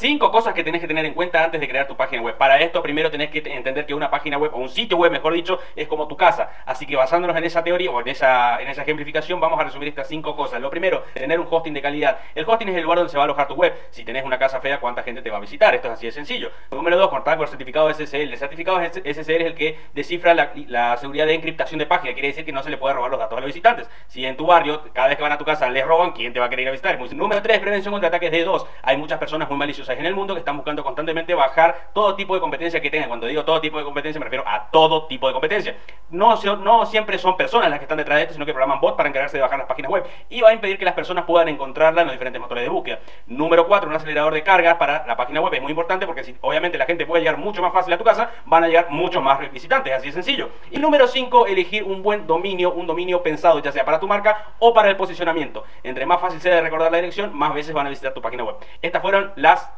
Cinco cosas que tenés que tener en cuenta antes de crear tu página web. Para esto, primero tenés que entender que una página web o un sitio web, mejor dicho, es como tu casa. Así que basándonos en esa teoría o en esa, en esa ejemplificación, vamos a resumir estas cinco cosas. Lo primero, tener un hosting de calidad. El hosting es el lugar donde se va a alojar tu web. Si tenés una casa fea, ¿cuánta gente te va a visitar? Esto es así de sencillo. Número dos, contar con el certificado SSL. El certificado SSL es el que descifra la, la, seguridad de encriptación de página. Quiere decir que no se le puede robar los datos a los visitantes. Si en tu barrio, cada vez que van a tu casa, les roban, ¿quién te va a querer ir a visitar? Número tres, prevención contra ataques de dos. Hay muchas personas muy maliciosas en el mundo que están buscando constantemente bajar todo tipo de competencia que tengan. Cuando digo todo tipo de competencia me refiero a todo tipo de competencia. No, siempre son personas las que están detrás de esto, sino que programan bots para encargarse de bajar las páginas web y va a impedir que las personas puedan encontrarla en los diferentes motores de búsqueda. Número 4, un acelerador de cargas para la página web es muy importante porque obviamente la gente puede llegar mucho más fácil a tu casa, van a llegar mucho más visitantes, así de sencillo. Y número 5, elegir un buen dominio, un dominio pensado ya sea para tu marca o para el posicionamiento. Entre más fácil sea de recordar la dirección, más veces van a visitar tu página web. Estas fueron las